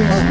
Mm-hmm.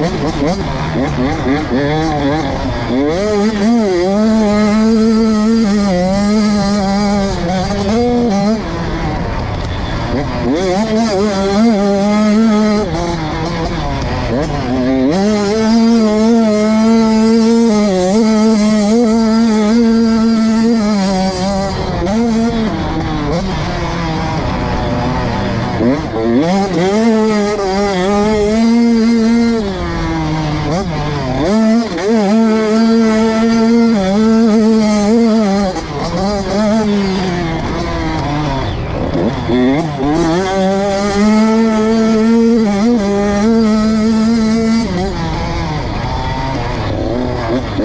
Yeah, yeah.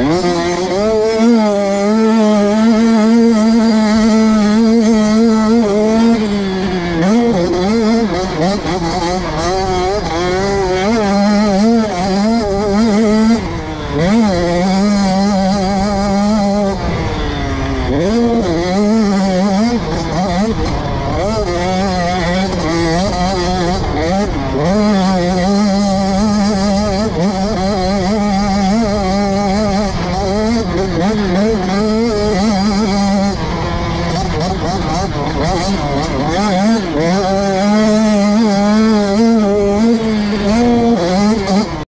Mm-hmm.